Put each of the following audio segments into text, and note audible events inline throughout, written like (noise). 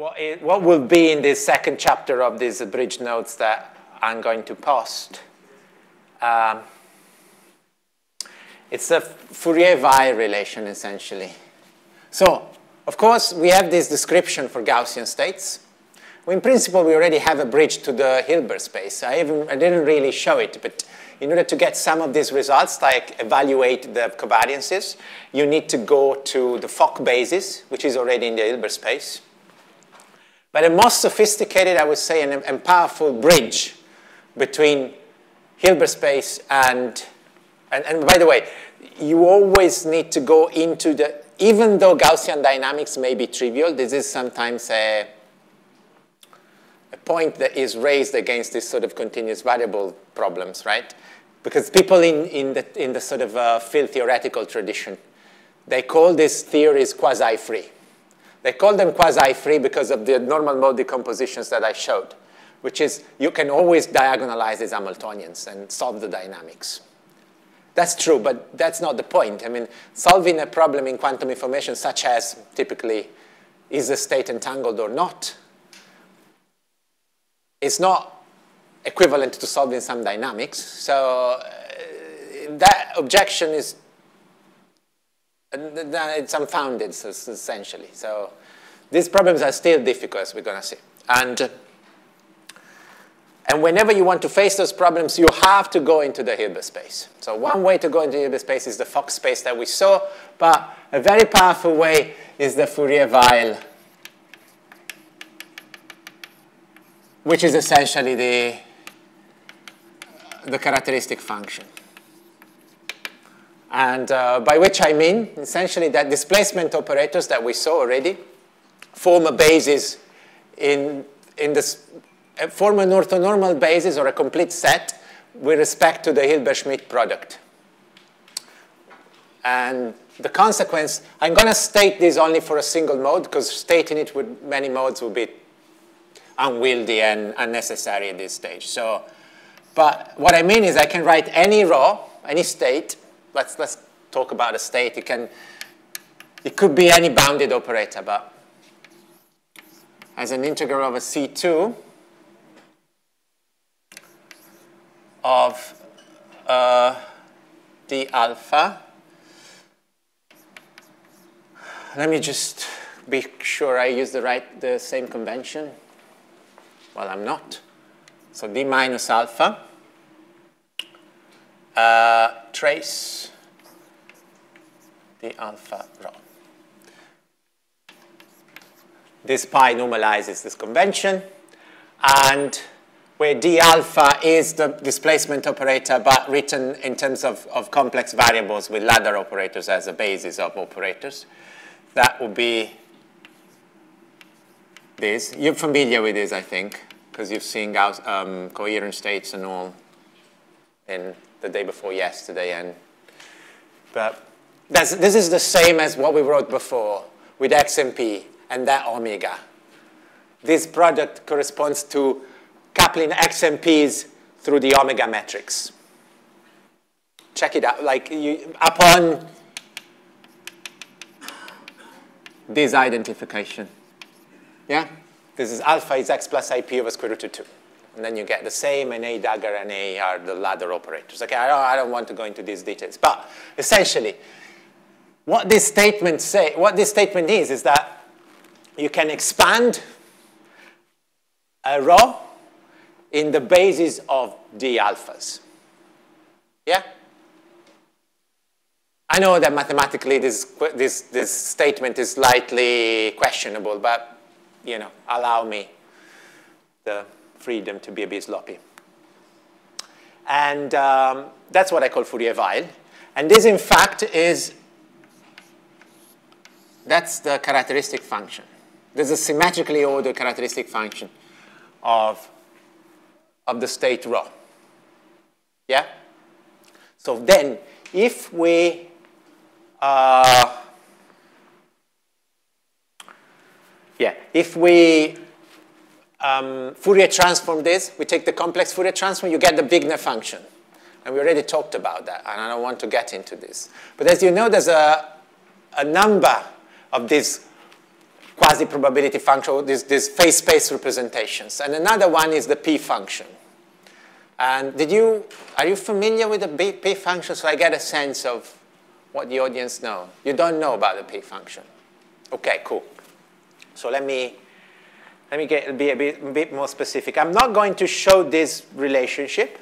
what, will be in this second chapter of these bridge notes that I'm going to post. Um, it's a Fourier-Weyl relation, essentially. So, of course, we have this description for Gaussian states. Well, in principle, we already have a bridge to the Hilbert space. I, even, I didn't really show it, but in order to get some of these results, like evaluate the covariances, you need to go to the Fock basis, which is already in the Hilbert space. But a most sophisticated, I would say, and, and powerful bridge between Hilbert space and, and, and by the way, you always need to go into the, even though Gaussian dynamics may be trivial, this is sometimes a, a point that is raised against this sort of continuous variable problems, right? Because people in, in, the, in the sort of uh, field theoretical tradition, they call these theories quasi-free. They call them quasi-free because of the normal mode decompositions that I showed, which is you can always diagonalize these Hamiltonians and solve the dynamics. That's true, but that's not the point. I mean, solving a problem in quantum information, such as typically is the state entangled or not, is not equivalent to solving some dynamics. So uh, that objection is it's unfounded, essentially. So these problems are still difficult, as we're going to see. And, and whenever you want to face those problems, you have to go into the Hilbert space. So one way to go into the Hilbert space is the Fock space that we saw, but a very powerful way is the Fourier-Weyl, which is essentially the, the characteristic function. And uh, by which I mean, essentially, that displacement operators that we saw already form a basis in, in this, form an orthonormal basis or a complete set with respect to the Hilbert-Schmidt product. And the consequence, I'm going to state this only for a single mode because stating it with many modes would be unwieldy and unnecessary at this stage. So, but what I mean is I can write any row, any state, let's, let's talk about a state. It, can, it could be any bounded operator, but as an integral a C2 of uh, d alpha. Let me just be sure I use the right, the same convention. Well, I'm not. So d minus alpha uh, trace the alpha rho. This pi normalizes this convention, and where d alpha is the displacement operator, but written in terms of, of complex variables with ladder operators as a basis of operators, that would be this. You're familiar with this, I think, because you've seen Gauss, um, coherent states and all in the day before yesterday. And, but this is the same as what we wrote before with XMP and that omega. This product corresponds to coupling XMPs through the omega matrix. Check it out. Like you, upon this identification. Yeah? This is alpha is x plus ip over square root of 2. And then you get the same, and A dagger and A are the ladder operators. Okay, I don't, I don't want to go into these details. But essentially, what this statement say, what this statement is, is that you can expand a row in the basis of d alphas. Yeah? I know that mathematically this, this, this statement is slightly questionable, but you know, allow me the freedom to be a bit sloppy. And um, that's what I call Fourier-Weyl. And this, in fact, is, that's the characteristic function. There's a symmetrically ordered characteristic function of, of the state rho. Yeah? So then, if we uh, yeah, if we um, Fourier transform this, we take the complex Fourier transform, you get the Wigner function. And we already talked about that, and I don't want to get into this. But as you know, there's a, a number of these quasi-probability function, these, these phase space representations. And another one is the P function. And did you, are you familiar with the P function so I get a sense of what the audience know? You don't know about the P function. Okay, cool. So let me, let me get, be a bit, a bit more specific. I'm not going to show this relationship,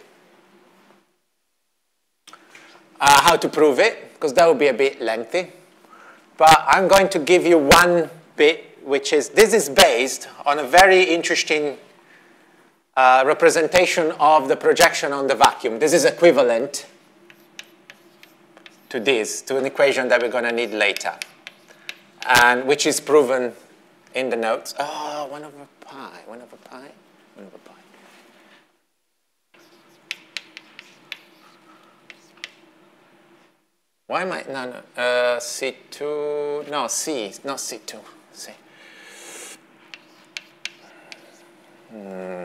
uh, how to prove it, because that would be a bit lengthy. But I'm going to give you one bit, which is, this is based on a very interesting uh, representation of the projection on the vacuum. This is equivalent to this, to an equation that we're going to need later, and which is proven in the notes. Oh, 1 over pi, 1 over pi, 1 over pi. Why am I, no, no, uh, C2, no, C, not C2, C. Hmm.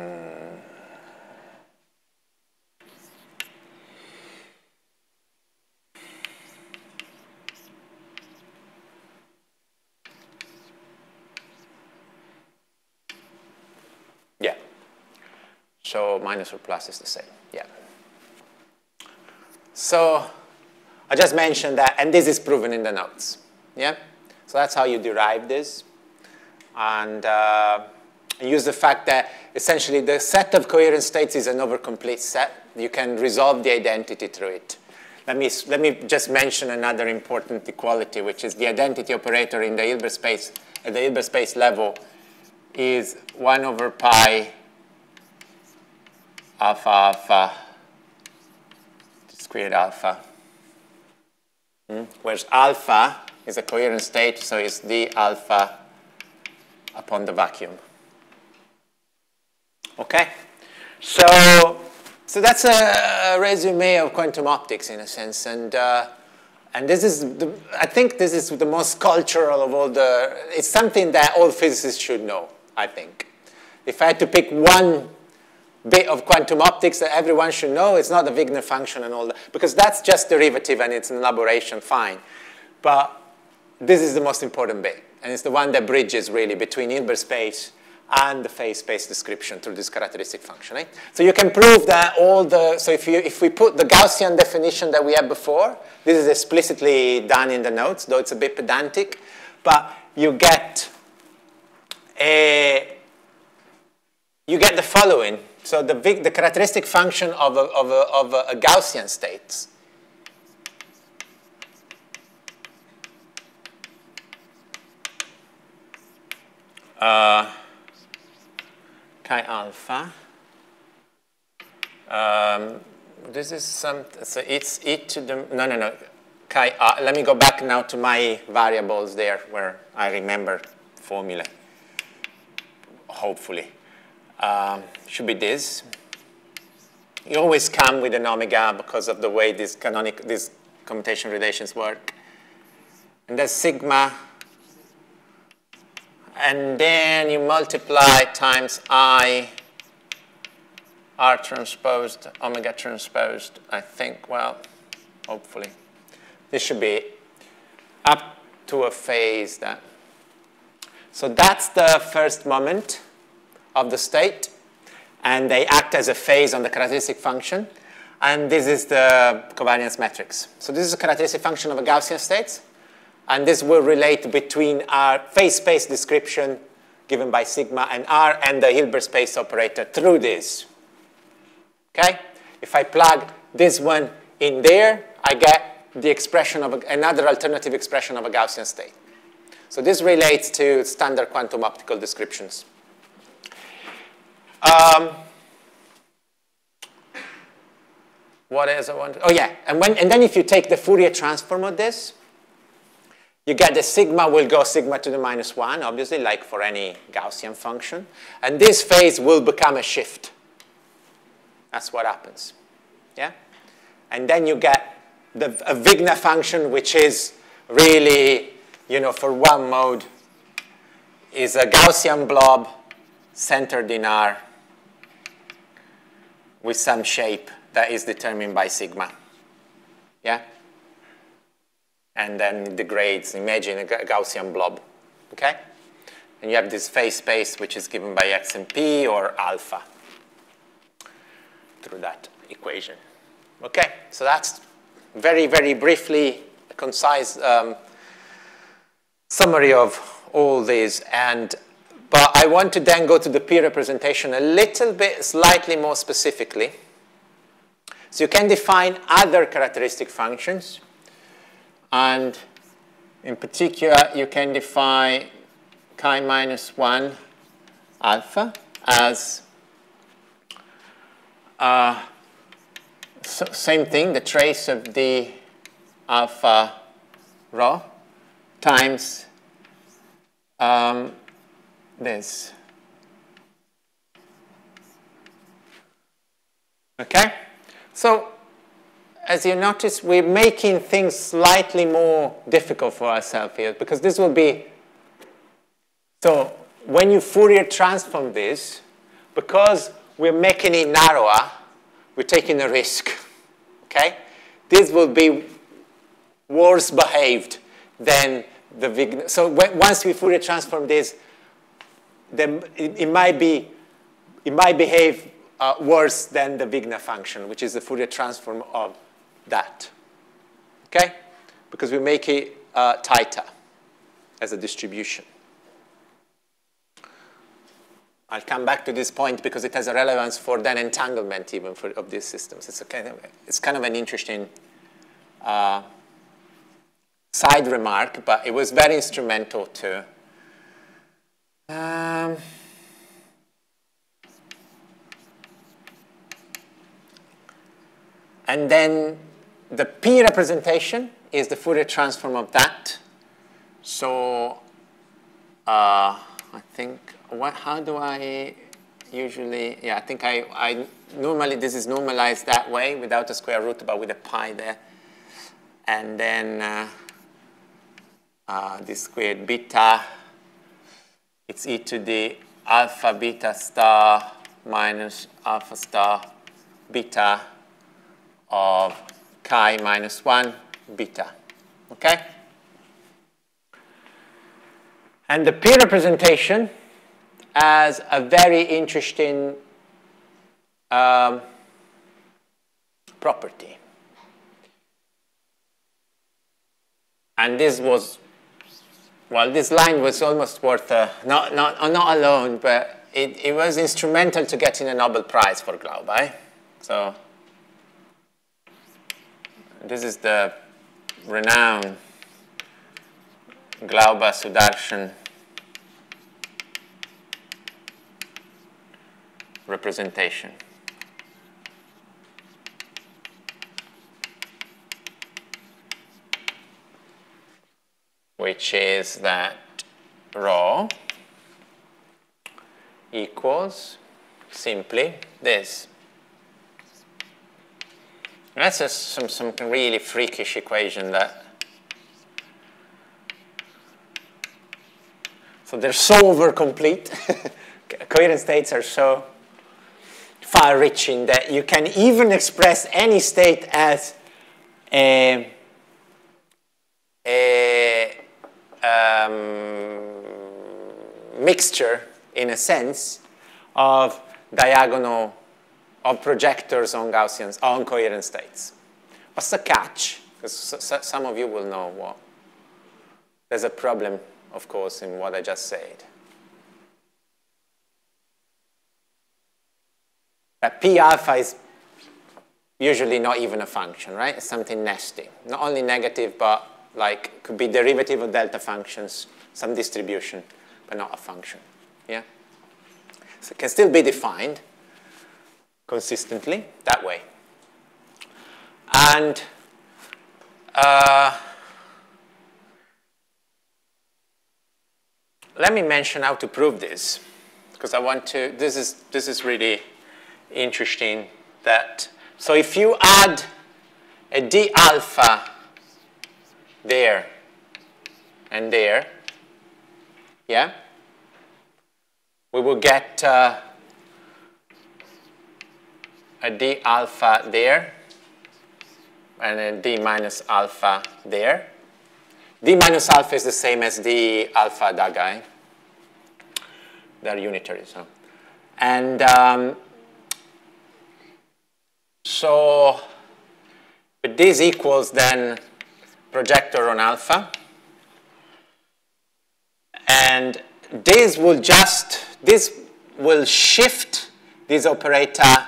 Yeah. So minus or plus is the same. Yeah. So I just mentioned that, and this is proven in the notes. Yeah? So that's how you derive this. And uh, use the fact that essentially the set of coherent states is an overcomplete set. You can resolve the identity through it. Let me, let me just mention another important equality, which is the identity operator in the Hilbert space, at the Hilbert space level is 1 over pi alpha alpha squared alpha. Hmm? Whereas alpha is a coherent state, so it's d alpha upon the vacuum. Okay? So, so that's a, resume of quantum optics in a sense. And, uh, and this is, the, I think this is the most cultural of all the, it's something that all physicists should know. I think. If I had to pick one bit of quantum optics that everyone should know, it's not the Wigner function and all that, because that's just derivative and it's an elaboration, fine. But this is the most important bit, and it's the one that bridges really between Hilbert space and the phase space description through this characteristic function. Eh? So you can prove that all the, so if, you, if we put the Gaussian definition that we had before, this is explicitly done in the notes, though it's a bit pedantic, but you get a, you get the following. So the, the characteristic function of a, of a, of a, Gaussian state uh, chi alpha. Um, this is some, so it's e to the, no, no, no. Chi, uh, let me go back now to my variables there where I remember formula hopefully. Um, should be this. You always come with an omega because of the way these canonic, these commutation relations work. And that's sigma. And then you multiply times i r transposed, omega transposed, I think, well, hopefully. This should be up to a phase that so that's the first moment of the state. And they act as a phase on the characteristic function. And this is the covariance matrix. So this is a characteristic function of a Gaussian state. And this will relate between our phase space description given by sigma and r and the Hilbert space operator through this. Okay? If I plug this one in there, I get the expression of a, another alternative expression of a Gaussian state. So this relates to standard quantum optical descriptions. Um, what else I want? Oh yeah, and, when, and then if you take the Fourier transform of this, you get the sigma will go sigma to the minus 1, obviously, like for any Gaussian function. And this phase will become a shift. That's what happens. Yeah? And then you get the, a Wigner function, which is really you know, for one mode is a Gaussian blob centered in R with some shape that is determined by sigma. Yeah? And then the grades, imagine a Gaussian blob. Okay? And you have this phase space which is given by x and p or alpha through that equation. Okay, so that's very, very briefly a concise um, summary of all these. And, but I want to then go to the P representation a little bit slightly more specifically. So you can define other characteristic functions. And in particular, you can define chi minus 1 alpha as uh, so same thing, the trace of the alpha rho times um, this. Okay? So, as you notice, we're making things slightly more difficult for ourselves here because this will be so when you Fourier transform this, because we're making it narrower, we're taking a risk, okay? This will be worse behaved than the. So once we Fourier transform this, then it, it might be, it might behave uh, worse than the Wigner function, which is the Fourier transform of that, okay? Because we make it uh, tighter as a distribution. I'll come back to this point because it has a relevance for then entanglement even for, of these systems. It's, kind, of, it's kind of an interesting uh, side remark, but it was very instrumental to um, and then the P representation is the Fourier transform of that. So uh, I think what, how do I usually, yeah, I think I, I normally, this is normalized that way without a square root, but with a pi there. And then uh, uh, this squared beta, it's e to the alpha beta star minus alpha star beta of chi minus 1 beta. Okay? And the P representation as a very interesting um, property. And this was, well, this line was almost worth, a, not, not, not alone, but it, it was instrumental to getting a Nobel Prize for Glauber. Eh? So this is the renowned Glauber Sudarshan representation. Which is that rho equals simply this. That's a, some, some really freakish equation that so they're so over complete. (laughs) Coherent states are so far-reaching that you can even express any state as a, a um, mixture, in a sense, of diagonal of projectors on Gaussian on coherent states. What's the catch? Because some of you will know what. There's a problem, of course, in what I just said. But P alpha is usually not even a function, right? It's something nasty. Not only negative, but like could be derivative of delta functions, some distribution, but not a function. Yeah? So it can still be defined consistently that way. And uh, let me mention how to prove this, because I want to, this is, this is really interesting that, so if you add a d alpha there and there, yeah, we will get uh, a d alpha there and a d minus alpha there. d minus alpha is the same as d alpha dagger. they're unitary. So. And um, so but this equals then projector on alpha. And this will just, this will shift this operator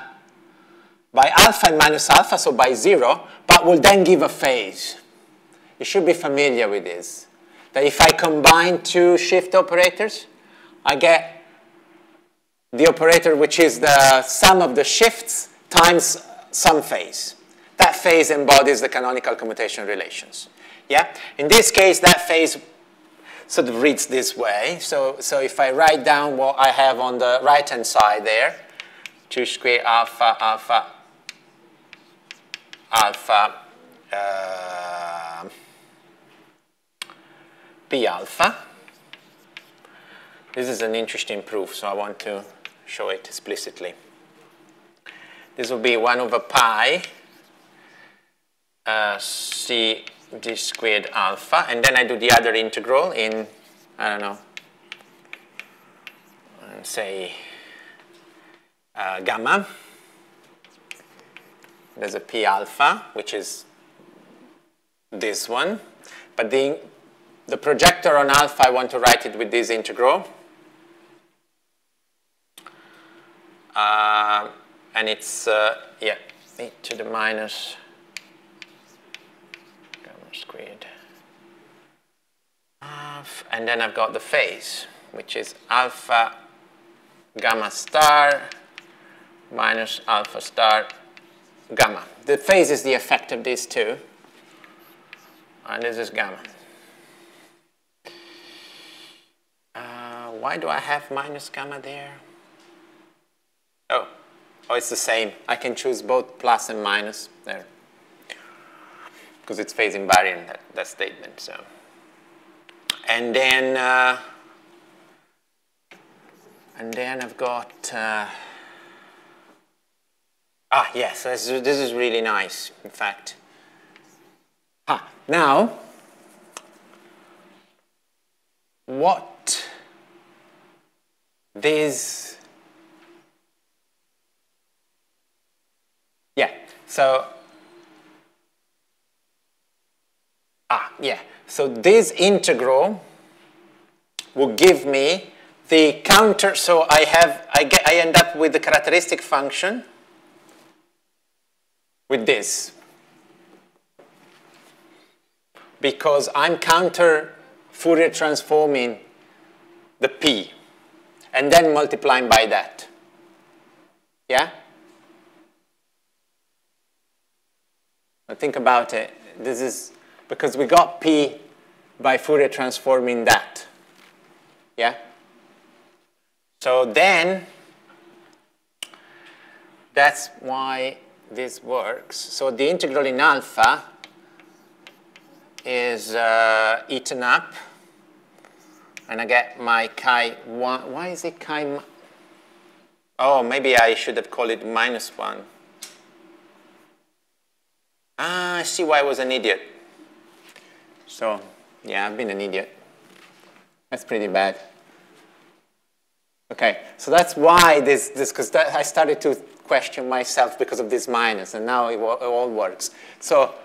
by alpha and minus alpha, so by zero, but will then give a phase. You should be familiar with this. That if I combine two shift operators, I get the operator which is the sum of the shifts times some phase. That phase embodies the canonical commutation relations. Yeah? In this case, that phase sort of reads this way. So, so if I write down what I have on the right-hand side there, 2 square alpha, alpha, alpha, uh, p alpha. This is an interesting proof, so I want to show it explicitly. This will be 1 over pi uh, c d squared alpha, and then I do the other integral in, I don't know, say uh, gamma. There's a p alpha, which is this one. But the, the projector on alpha, I want to write it with this integral. Uh, and it's, uh, yeah, e to the minus squared. And then I've got the phase, which is alpha gamma star minus alpha star gamma. The phase is the effect of these two, and this is gamma. Uh, why do I have minus gamma there? Oh, oh, it's the same. I can choose both plus and minus there because it's phase invariant, that, that statement. So, And then, uh, and then I've got, uh, ah, yes, this is, this is really nice, in fact. Ah, now, what this, yeah, so Ah, yeah. So this integral will give me the counter. So I have, I get, I end up with the characteristic function with this. Because I'm counter Fourier transforming the P and then multiplying by that. Yeah? Think about it. This is because we got P by Fourier transforming that. Yeah? So then, that's why this works. So the integral in alpha is uh, eaten up, and I get my chi 1. Why is it chi? Oh, maybe I should have called it minus 1. Ah, I see why I was an idiot. So, yeah, I've been an idiot. That's pretty bad. Okay, so that's why this, this because I started to question myself because of this minus, and now it, it all works. So,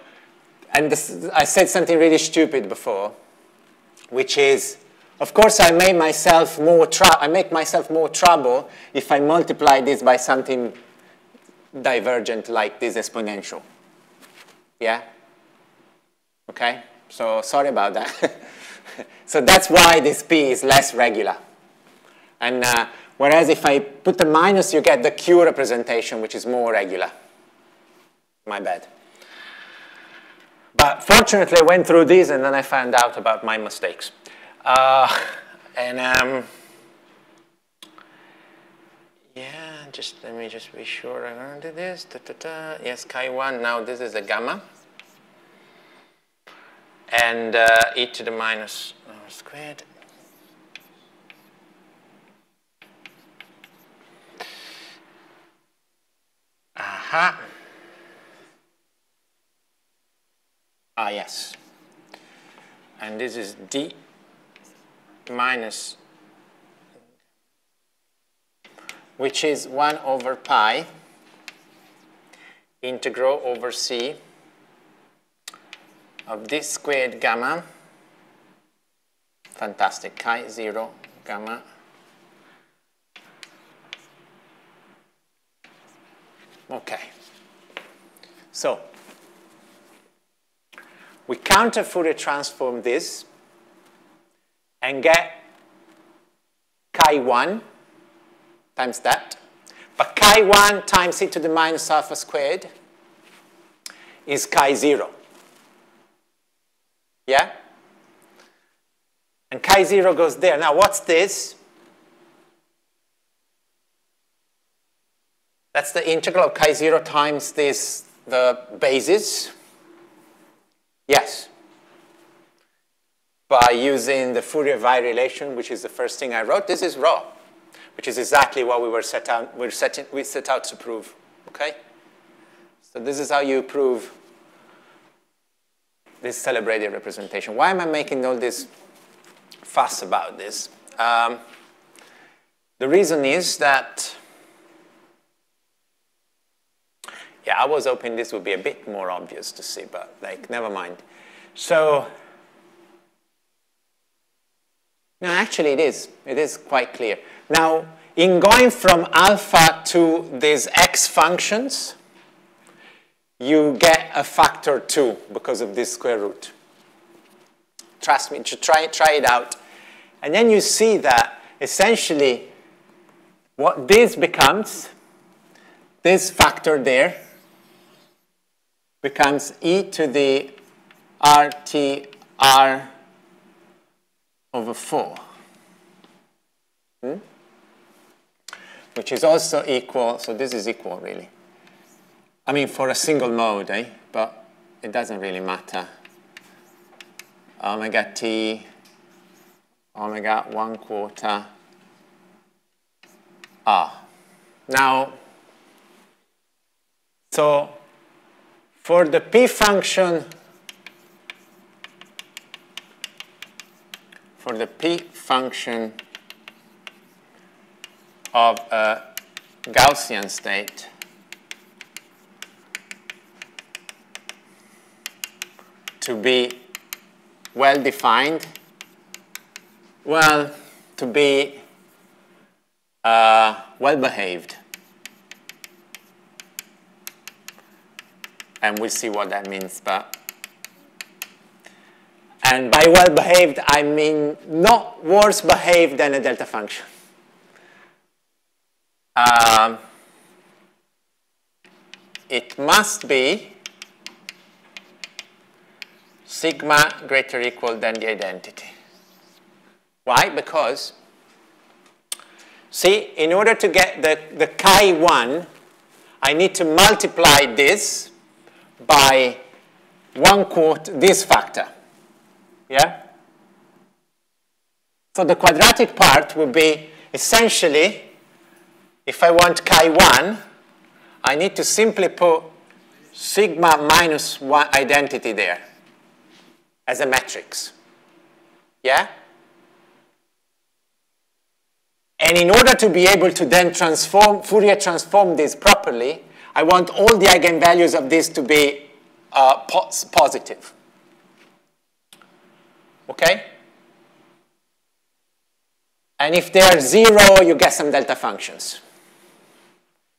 and this, I said something really stupid before, which is, of course, I make myself more I make myself more trouble if I multiply this by something divergent like this exponential. Yeah? Okay? So sorry about that. (laughs) so that's why this P is less regular. And uh, whereas if I put the minus, you get the Q representation, which is more regular. My bad. But fortunately, I went through these and then I found out about my mistakes. Uh, and um, yeah, just let me just be sure I did this. Da, da, da. Yes, chi1. Now this is a gamma and uh, e to the minus r squared. Aha. Ah, yes. And this is d minus which is 1 over pi integral over c of this squared gamma, fantastic, chi 0 gamma Okay. So, we counter Fourier transform this and get chi1 times that. But chi1 times e to the minus alpha squared is chi0. Yeah? And chi0 goes there. Now, what's this? That's the integral of chi0 times this, the basis. Yes. By using the Fourier-Weyl relation, which is the first thing I wrote. This is rho, which is exactly what we were set out, we, set, we set out to prove. Okay? So this is how you prove this celebrated representation. Why am I making all this fuss about this? Um, the reason is that Yeah, I was hoping this would be a bit more obvious to see, but like, never mind. So, no, actually it is. It is quite clear. Now, in going from alpha to these x functions, you get a factor 2 because of this square root. Trust me, to try, try it out. And then you see that essentially what this becomes, this factor there, becomes e to the RTR over 4. Hmm? Which is also equal, so this is equal really. I mean for a single mode, eh? but it doesn't really matter. Omega t, omega 1 quarter r. Now, so for the p function for the p function of a Gaussian state to be well defined, well, to be uh, well behaved. and we'll see what that means. But and by well behaved, I mean not worse behaved than a delta function. Um, it must be sigma greater equal than the identity. Why? Because, see, in order to get the, the chi1, I need to multiply this by one quarter this factor. Yeah? So the quadratic part will be essentially, if I want chi1, I need to simply put sigma minus 1 identity there as a matrix. Yeah? And in order to be able to then transform, Fourier transform this properly, I want all the eigenvalues of this to be uh, pos positive. Okay? And if they are zero, you get some delta functions.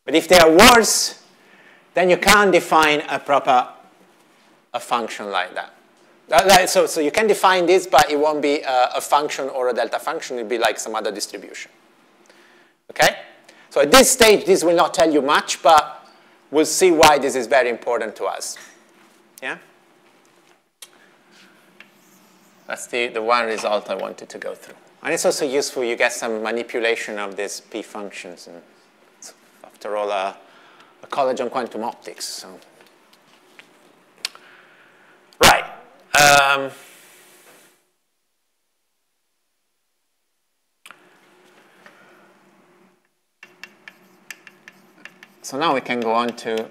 But if they are worse, then you can't define a proper a function like that. Uh, so, so you can define this, but it won't be a, a function or a delta function. It'll be like some other distribution. Okay? So at this stage, this will not tell you much, but We'll see why this is very important to us. Yeah? That's the, the one result I wanted to go through. And it's also useful, you get some manipulation of these p functions. And after all, a, a college on quantum optics. So. Right. Um, So now we can go on to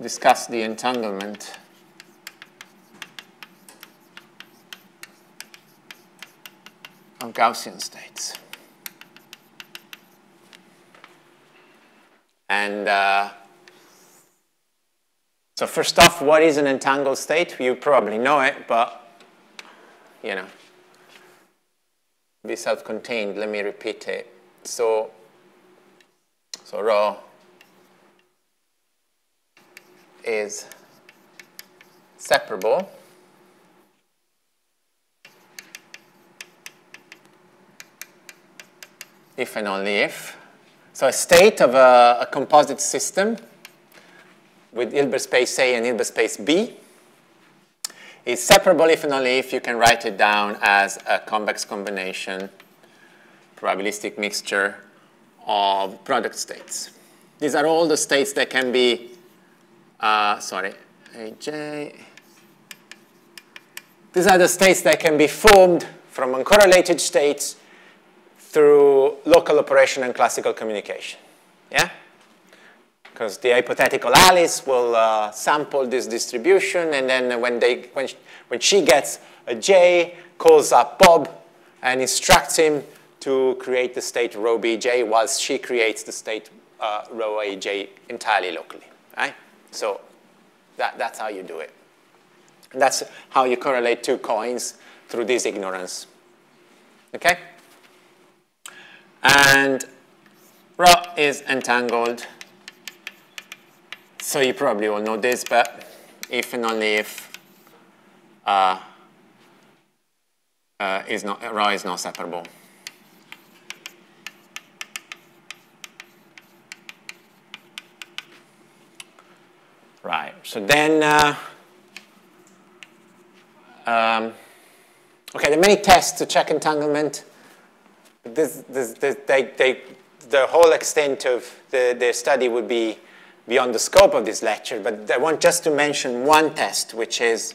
discuss the entanglement of Gaussian states. And uh, so first off, what is an entangled state? You probably know it, but, you know, be self-contained. Let me repeat it. So, so rho is separable if and only if. So a state of a, a composite system with Hilbert space A and Hilbert space B is separable if and only if you can write it down as a convex combination probabilistic mixture of product states. These are all the states that can be, uh, sorry, AJ. These are the states that can be formed from uncorrelated states through local operation and classical communication. Yeah? Because the hypothetical Alice will uh, sample this distribution, and then when, they, when, she, when she gets a J, calls up Bob and instructs him to create the state rho bj, whilst she creates the state uh, rho aj entirely locally. Right? So that, that's how you do it. And that's how you correlate two coins through this ignorance. Okay? And rho is entangled. So you probably all know this, but if and only if uh, uh, is not, rho is not separable. Right, so then, uh, um, okay, there are many tests to check entanglement this, this, this, they, they, the whole extent of the, the study would be beyond the scope of this lecture, but I want just to mention one test, which is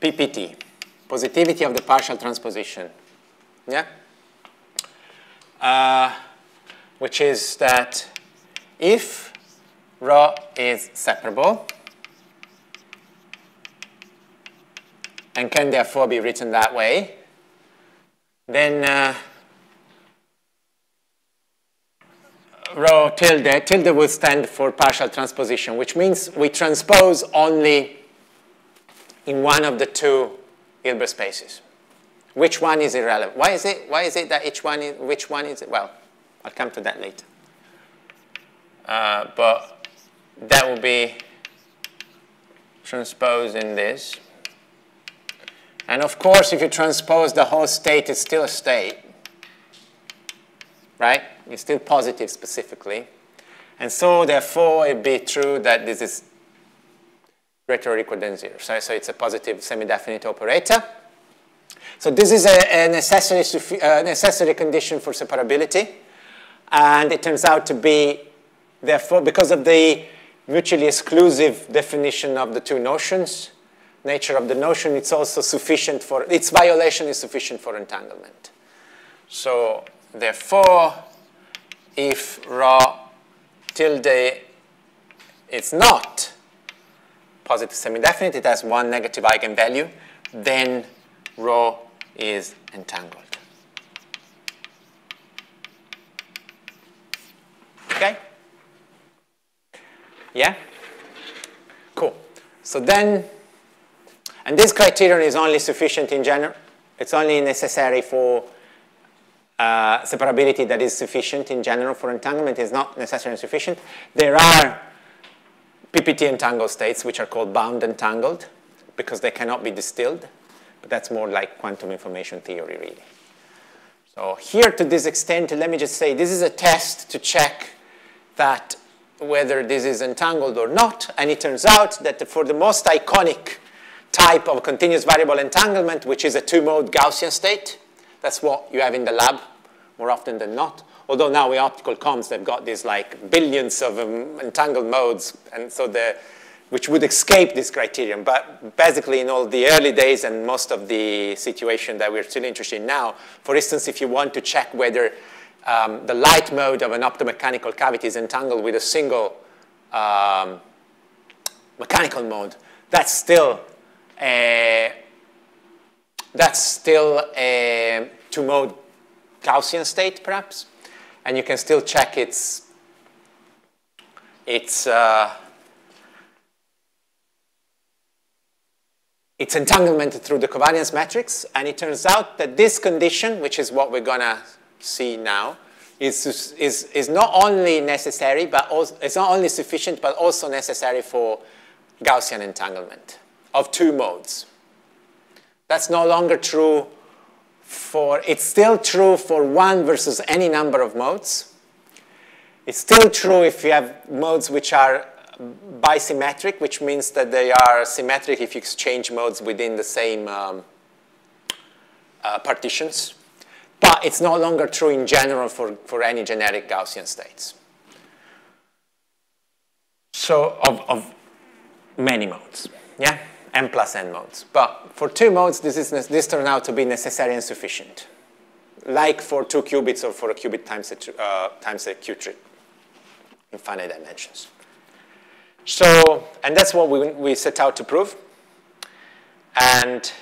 PPT, positivity of the partial transposition. Yeah? Uh, which is that if rho is separable, and can therefore be written that way, then uh, rho tilde, tilde will stand for partial transposition, which means we transpose only in one of the two Hilbert spaces. Which one is irrelevant? Why is it, why is it that each one is, which one is, it? well, I'll come to that later. Uh, but that will be transposed in this. And of course, if you transpose the whole state, it's still a state, right? It's still positive specifically. And so therefore, it'd be true that this is greater or equal than zero. So, so it's a positive semi-definite operator. So this is a, a necessary, uh, necessary condition for separability. And it turns out to be, therefore, because of the mutually exclusive definition of the two notions, nature of the notion, it's also sufficient for, its violation is sufficient for entanglement. So therefore, if rho tilde is not positive semi-definite, it has one negative eigenvalue, then rho is entangled. Okay? Yeah? Cool. So then and this criterion is only sufficient in general. It's only necessary for uh, separability that is sufficient in general for entanglement. is not necessarily sufficient. There are PPT entangled states which are called bound entangled because they cannot be distilled. But that's more like quantum information theory, really. So here, to this extent, let me just say this is a test to check that whether this is entangled or not. And it turns out that for the most iconic type of continuous variable entanglement, which is a two-mode Gaussian state. That's what you have in the lab more often than not. Although now with optical combs, they've got these like billions of um, entangled modes, and so the, which would escape this criterion. But basically, in all the early days and most of the situation that we're still interested in now, for instance, if you want to check whether um, the light mode of an optomechanical cavity is entangled with a single um, mechanical mode, that's still uh, that's still a two-mode Gaussian state, perhaps. And you can still check its its, uh, its entanglement through the covariance matrix. And it turns out that this condition, which is what we're going to see now, is, is, is not only necessary, but also, it's not only sufficient, but also necessary for Gaussian entanglement of two modes. That's no longer true for, it's still true for one versus any number of modes. It's still true if you have modes which are bisymmetric, which means that they are symmetric if you exchange modes within the same um, uh, partitions. But it's no longer true in general for, for any generic Gaussian states. So of, of many modes, yeah? M plus n modes. But for two modes, this, is, this turned out to be necessary and sufficient, like for two qubits or for a qubit times a, uh, times a qutrit in finite dimensions. So, and that's what we, we set out to prove. And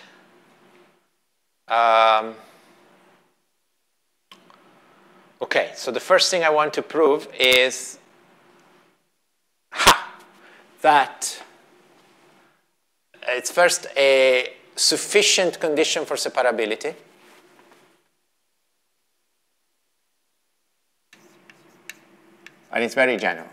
um, okay, so the first thing I want to prove is ha, that it's first a sufficient condition for separability. And it's very general.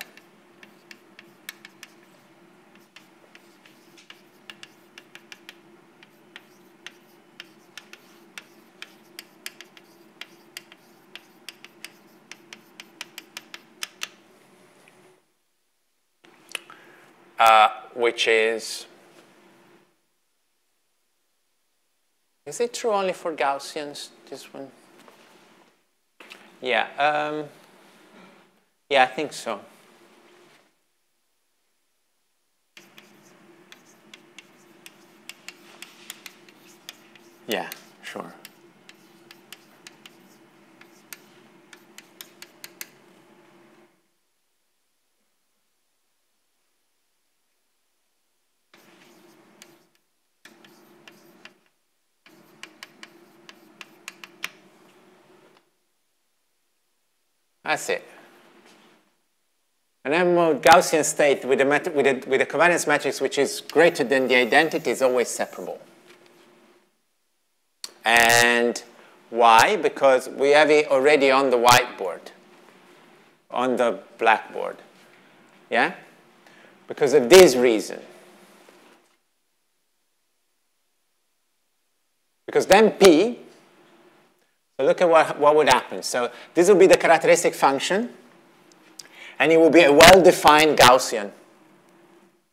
Uh, which is Is it true only for Gaussians, this one? Yeah, um, yeah, I think so. Yeah, sure. That's it. An M-mode Gaussian state with a, with, a, with a covariance matrix which is greater than the identity is always separable. And why? Because we have it already on the whiteboard, on the blackboard. Yeah? Because of this reason. Because then P so look at what, what would happen. So this will be the characteristic function, and it will be a well-defined Gaussian,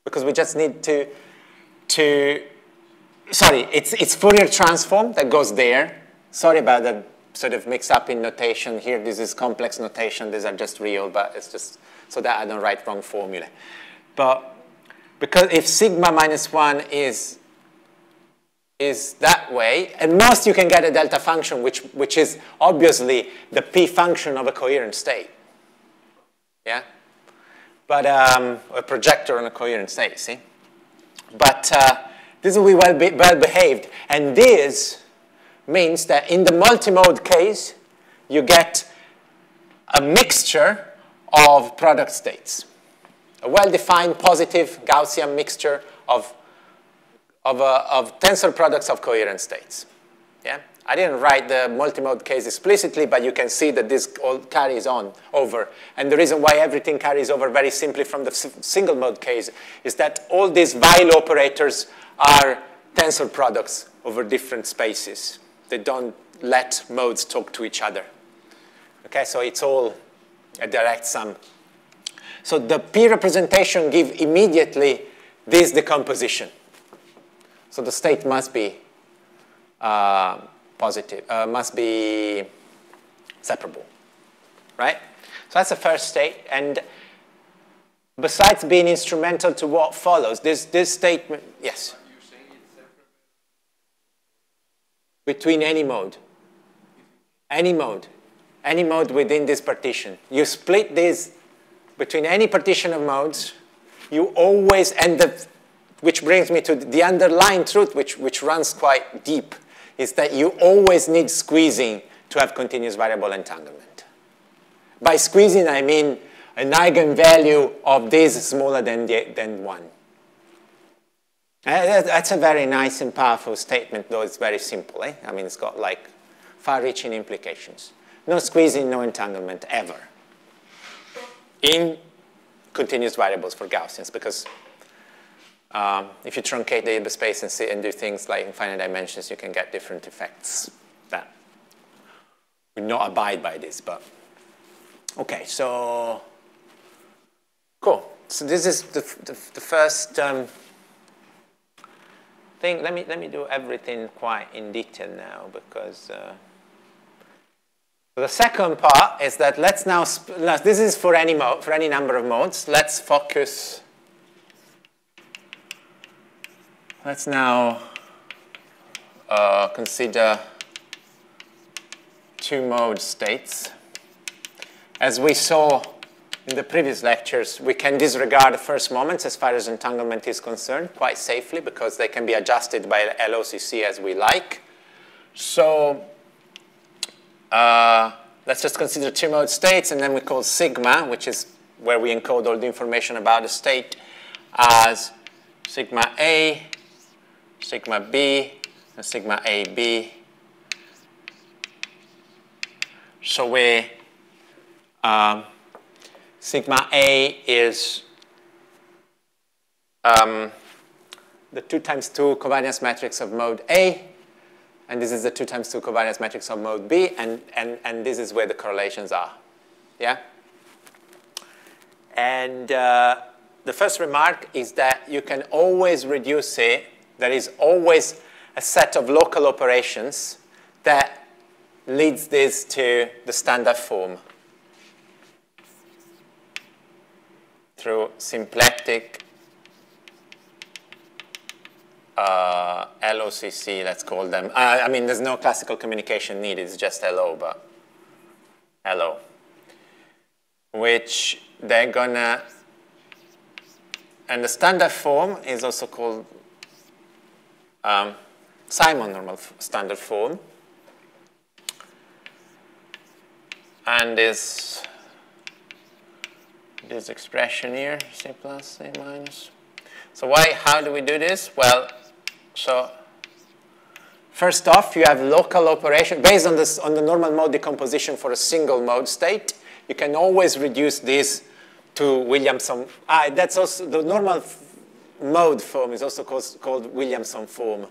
because we just need to, to sorry, it's, it's Fourier transform that goes there. Sorry about the sort of mix-up in notation here. This is complex notation. These are just real, but it's just so that I don't write wrong formula. But because if sigma minus 1 is is that way. At most, you can get a delta function, which, which is obviously the p function of a coherent state. Yeah? But um, a projector on a coherent state, see? But uh, this will be well, be well behaved. And this means that in the multimode case, you get a mixture of product states. A well-defined positive Gaussian mixture of of, uh, of tensor products of coherent states. Yeah? I didn't write the multimode case explicitly, but you can see that this all carries on over. And the reason why everything carries over very simply from the single mode case is that all these Weyl operators are tensor products over different spaces. They don't let modes talk to each other. Okay, so it's all a direct sum. So the P representation give immediately this decomposition. So the state must be uh, positive, uh, must be separable, right? So that's the first state. And besides being instrumental to what follows, this, this statement, yes? Between any mode. Any mode. Any mode within this partition. You split this between any partition of modes, you always end up which brings me to the underlying truth, which, which runs quite deep, is that you always need squeezing to have continuous variable entanglement. By squeezing, I mean an eigenvalue of this smaller than, the, than 1. Uh, that's a very nice and powerful statement, though it's very simple. Eh? I mean, it's got like far-reaching implications. No squeezing, no entanglement, ever. In continuous variables for Gaussians, because um, if you truncate the space and, see, and do things like infinite dimensions, you can get different effects that would not abide by this. But okay, so cool. So this is the, the, the first um, thing. Let me let me do everything quite in detail now because. Uh, the second part is that let's now, this is for any, mode, for any number of modes. Let's focus Let's now uh, consider two-mode states. As we saw in the previous lectures, we can disregard the first moments as far as entanglement is concerned quite safely because they can be adjusted by LOCC as we like. So uh, let's just consider two-mode states, and then we call sigma, which is where we encode all the information about the state, as sigma A sigma b and sigma AB. So we um, sigma A is um, the 2 times 2 covariance matrix of mode A, and this is the 2 times 2 covariance matrix of mode B, and, and, and this is where the correlations are. Yeah? And uh, the first remark is that you can always reduce it there is always a set of local operations that leads this to the standard form through symplectic uh, LOCC, let's call them. Uh, I mean, there's no classical communication needed, it's just LO, but hello. which they're gonna, and the standard form is also called um, Simon normal standard form. And this, this expression here, C plus, C minus. So why, how do we do this? Well, so first off, you have local operation. Based on, this, on the normal mode decomposition for a single mode state, you can always reduce this to Williamson. Ah, that's also the normal mode form is also called, called Williamson form.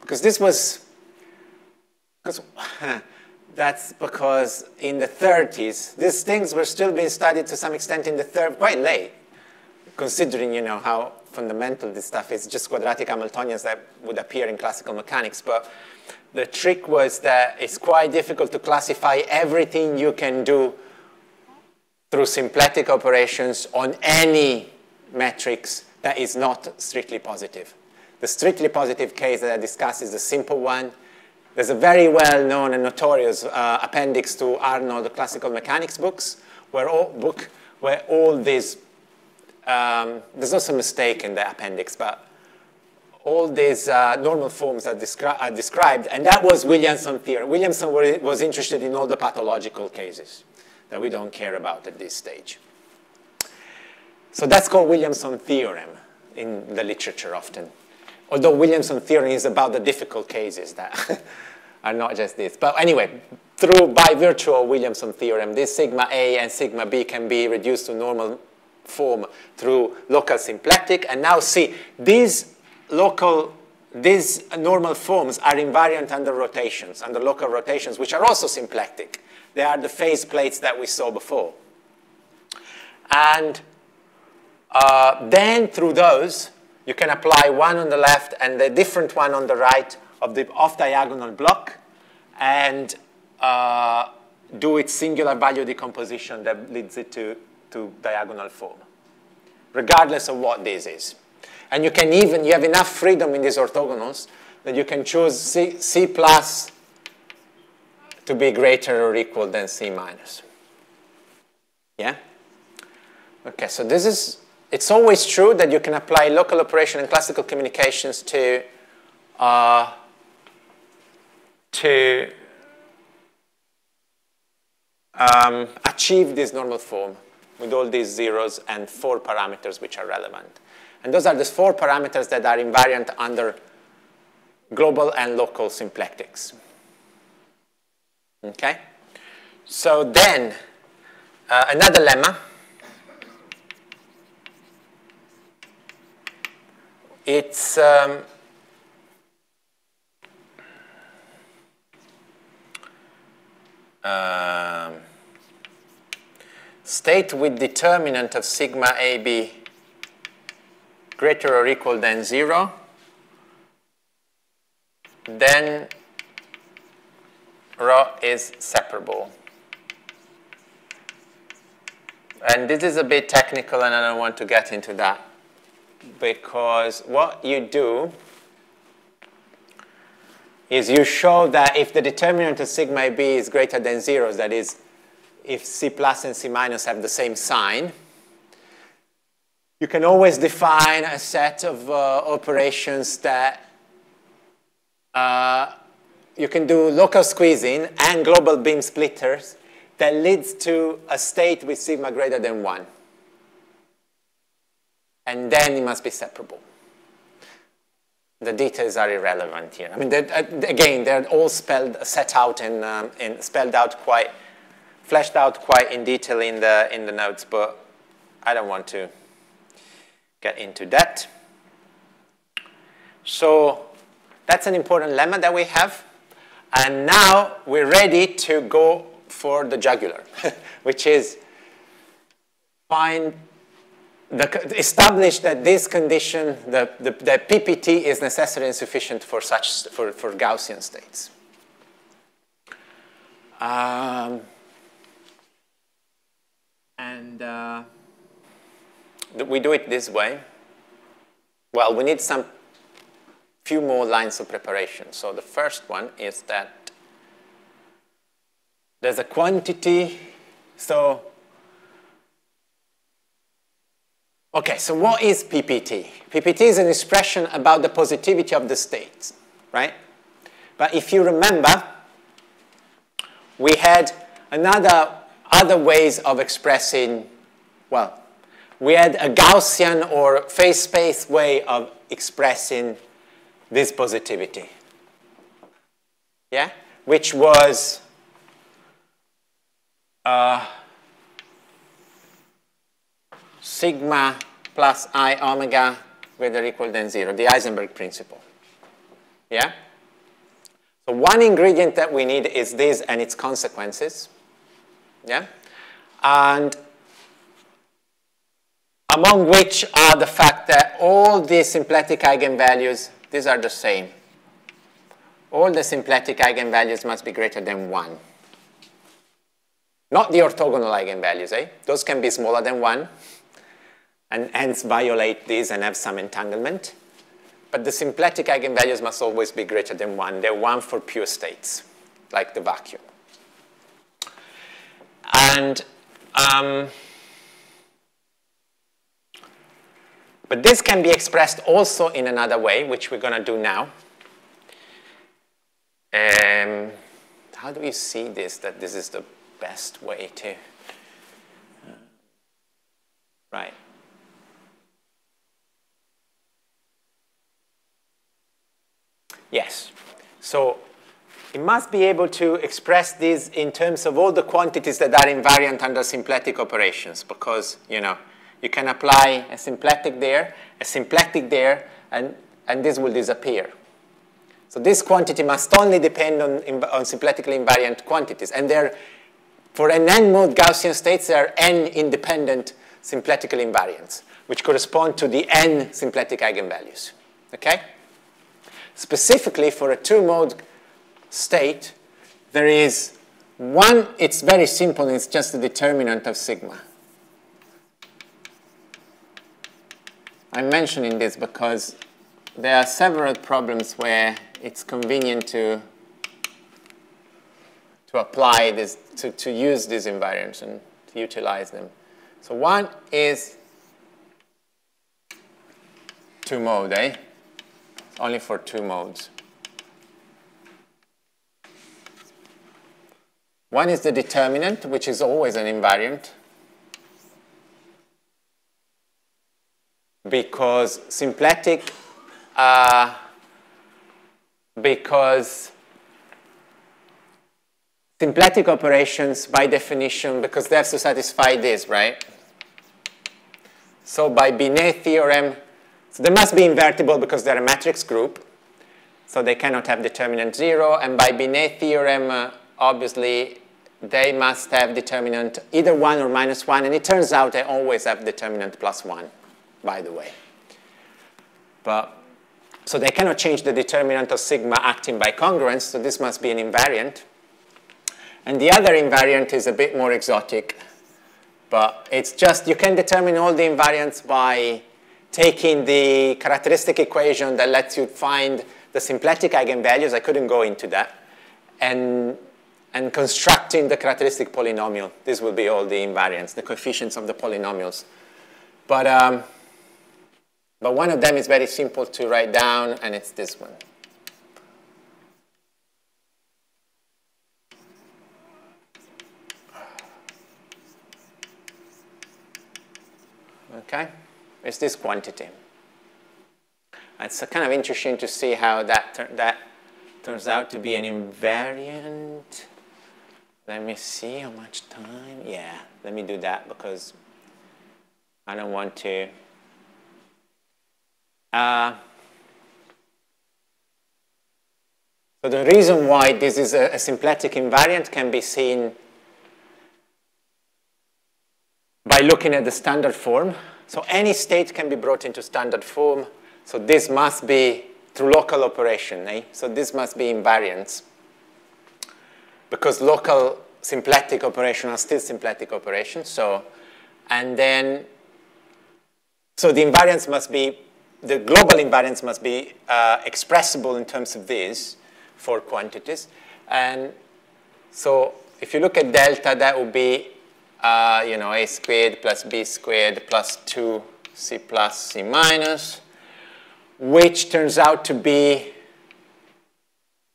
Because this was, because, (laughs) that's because in the 30s, these things were still being studied to some extent in the third, quite late, considering, you know, how fundamental this stuff is, just quadratic Hamiltonians that would appear in classical mechanics. But the trick was that it's quite difficult to classify everything you can do through symplectic operations on any metrics that is not strictly positive. The strictly positive case that I discussed is the simple one. There's a very well-known and notorious uh, appendix to Arnold, classical mechanics books, where all, book, where all these, um, there's also a mistake in the appendix, but all these uh, normal forms are, descri are, described, and that was Williamson theory. Williamson was interested in all the pathological cases that we don't care about at this stage. So that's called Williamson theorem in the literature often. Although Williamson theorem is about the difficult cases that (laughs) are not just this. But anyway, through by virtue of Williamson theorem, this sigma A and sigma B can be reduced to normal form through local symplectic. And now see, these local, these normal forms are invariant under rotations, under local rotations, which are also symplectic. They are the phase plates that we saw before. And uh, then through those, you can apply one on the left and the different one on the right of the off-diagonal block and uh, do its singular value decomposition that leads it to, to diagonal form, regardless of what this is. And you can even, you have enough freedom in these orthogonals that you can choose C, C plus to be greater or equal than C minus. Yeah? Okay, so this is it's always true that you can apply local operation and classical communications to, uh, to um, achieve this normal form. with all these zeros and four parameters which are relevant. And those are the four parameters that are invariant under global and local symplectics. Okay? So then, uh, another lemma. It's um, um, state with determinant of sigma AB greater or equal than 0, then rho is separable. And this is a bit technical and I don't want to get into that because what you do is you show that if the determinant of sigma b is greater than 0, that is, if C plus and C minus have the same sign, you can always define a set of uh, operations that uh, you can do local squeezing and global beam splitters that leads to a state with sigma greater than 1. And then it must be separable the details are irrelevant here. I mean, they're, uh, again, they're all spelled, set out and um, spelled out quite, fleshed out quite in detail in the, in the notes, but I don't want to get into that. So that's an important lemma that we have. And now we're ready to go for the jugular, (laughs) which is find the, establish that this condition, the, the, the, PPT is necessary and sufficient for such for, for Gaussian states. Um, and uh, we do it this way. Well, we need some few more lines of preparation. So the first one is that there's a quantity. So Okay, so what is PPT? PPT is an expression about the positivity of the states, right? But if you remember, we had another other ways of expressing, well, we had a Gaussian or phase space way of expressing this positivity. Yeah? Which was uh, sigma plus i omega greater equal than 0, the Heisenberg principle. Yeah? So one ingredient that we need is this and its consequences. Yeah? And among which are the fact that all the symplectic eigenvalues, these are the same. All the symplectic eigenvalues must be greater than 1. Not the orthogonal eigenvalues, eh? Those can be smaller than 1 and hence violate these and have some entanglement. But the symplectic eigenvalues must always be greater than 1. They're 1 for pure states, like the vacuum. And um, but this can be expressed also in another way, which we're going to do now. Um, how do we see this, that this is the best way to... Uh, right. Yes. So it must be able to express this in terms of all the quantities that are invariant under symplectic operations because, you know, you can apply a symplectic there, a symplectic there, and, and this will disappear. So this quantity must only depend on, on symplectically invariant quantities. And there, for an n-mode Gaussian states, there are n independent symplectical invariants, which correspond to the n symplectic eigenvalues. Okay? Specifically for a two-mode state, there is one, it's very simple, it's just the determinant of sigma. I'm mentioning this because there are several problems where it's convenient to, to apply this, to, to use these invariants and to utilize them. So one is two mode, eh? Only for two modes. One is the determinant, which is always an invariant. because symplectic, uh, because symplectic operations by definition, because they have to satisfy this, right? So by Binet theorem, so they must be invertible because they're a matrix group. So they cannot have determinant 0. And by Binet theorem, uh, obviously, they must have determinant either 1 or minus 1. And it turns out they always have determinant plus 1, by the way. But, so they cannot change the determinant of sigma acting by congruence. So this must be an invariant. And the other invariant is a bit more exotic. But it's just, you can determine all the invariants by taking the characteristic equation that lets you find the symplectic eigenvalues, I couldn't go into that, and, and constructing the characteristic polynomial. This will be all the invariants, the coefficients of the polynomials. But, um, but one of them is very simple to write down, and it's this one. Okay, it's this quantity. It's kind of interesting to see how that, that turns out to be an invariant. Let me see how much time. Yeah, let me do that because I don't want to. Uh, so the reason why this is a, a symplectic invariant can be seen by looking at the standard form. So any state can be brought into standard form so this must be through local operation, eh? So this must be invariants. Because local symplectic operations are still symplectic operations. So, and then, so the invariance must be, the global invariance must be uh, expressible in terms of these four quantities. And so if you look at delta, that would be, uh, you know, a squared plus b squared plus 2c plus c minus which turns out to be,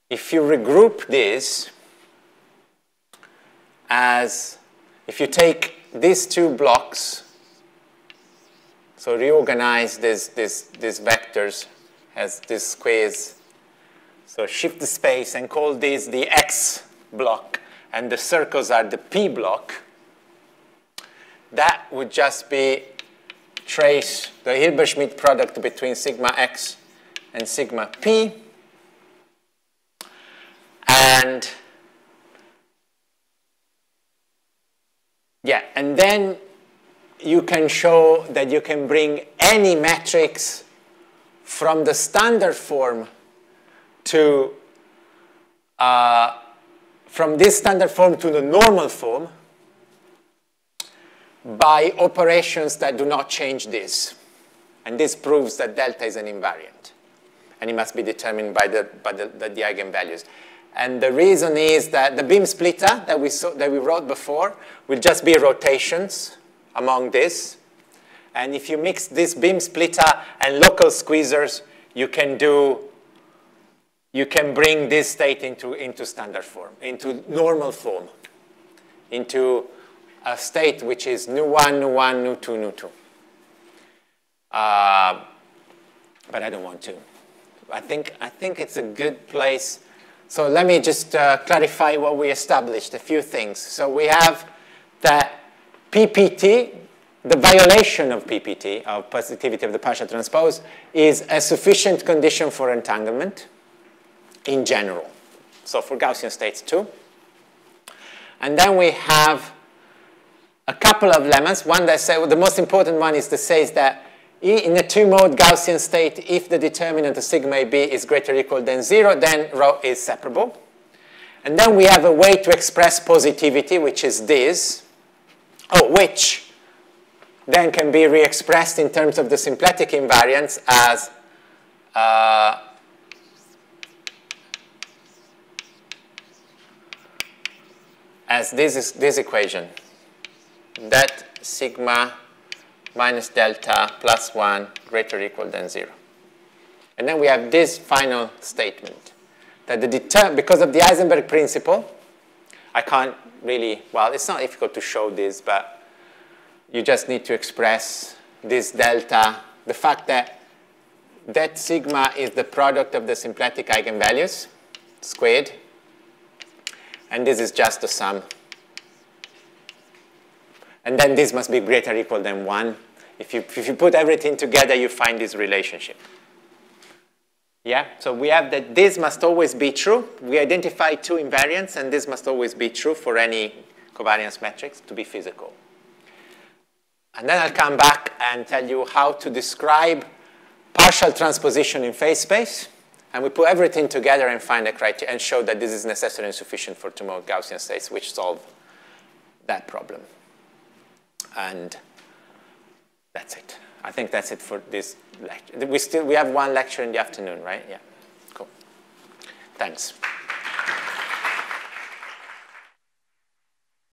if you regroup this as, if you take these two blocks, so reorganize this, this, these vectors as these squares, so shift the space and call this the x block, and the circles are the p block, that would just be trace the Hilbert-Schmidt product between sigma x and sigma p. And yeah, and then you can show that you can bring any matrix from the standard form to uh, from this standard form to the normal form by operations that do not change this. And this proves that delta is an invariant. And it must be determined by the, by the, the, the eigenvalues. And the reason is that the beam splitter that we, saw, that we wrote before will just be rotations among this. And if you mix this beam splitter and local squeezers, you can do, you can bring this state into, into standard form, into normal form, into a state which is nu 1, nu 1, nu 2, nu 2. Uh, but I don't want to. I think, I think it's a good place. So let me just uh, clarify what we established, a few things. So we have that PPT, the violation of PPT, of positivity of the partial transpose, is a sufficient condition for entanglement in general. So for Gaussian states too. And then we have a couple of lemmas. One that says, well, the most important one is that says that in a two-mode Gaussian state, if the determinant of sigma AB is greater or equal than zero, then rho is separable. And then we have a way to express positivity, which is this, oh, which then can be re-expressed in terms of the symplectic invariance as uh, as this, is, this equation that sigma minus delta plus 1 greater equal than 0. And then we have this final statement that the deter because of the Heisenberg principle, I can't really, well, it's not difficult to show this, but you just need to express this delta the fact that that sigma is the product of the symplectic eigenvalues squared, and this is just the sum. And then this must be greater equal than 1. If you, if you put everything together, you find this relationship. Yeah, so we have that this must always be true. We identify two invariants, and this must always be true for any covariance matrix to be physical. And then I'll come back and tell you how to describe partial transposition in phase space. And we put everything together and find a criteria and show that this is necessary and sufficient for two-mode Gaussian states, which solve that problem. And that's it. I think that's it for this lecture. We still we have one lecture in the afternoon, right? Yeah. Cool. Thanks.